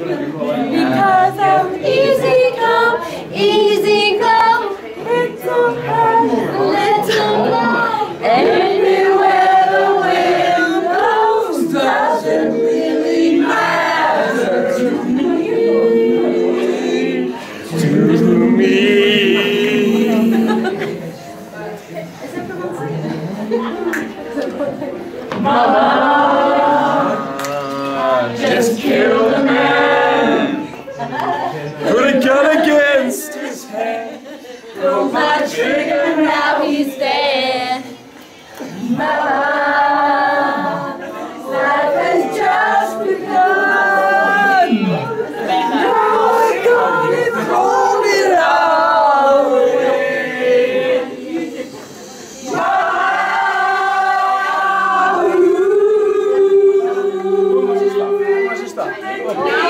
Because I'm easy come, easy come, little hand, little blow. Anywhere the wind blows doesn't really matter to me. To me. Mama Put a gun against his head. Pull my trigger, now he's dead. Mama, life has just begun. Now we're gonna throw it all away. Każdy!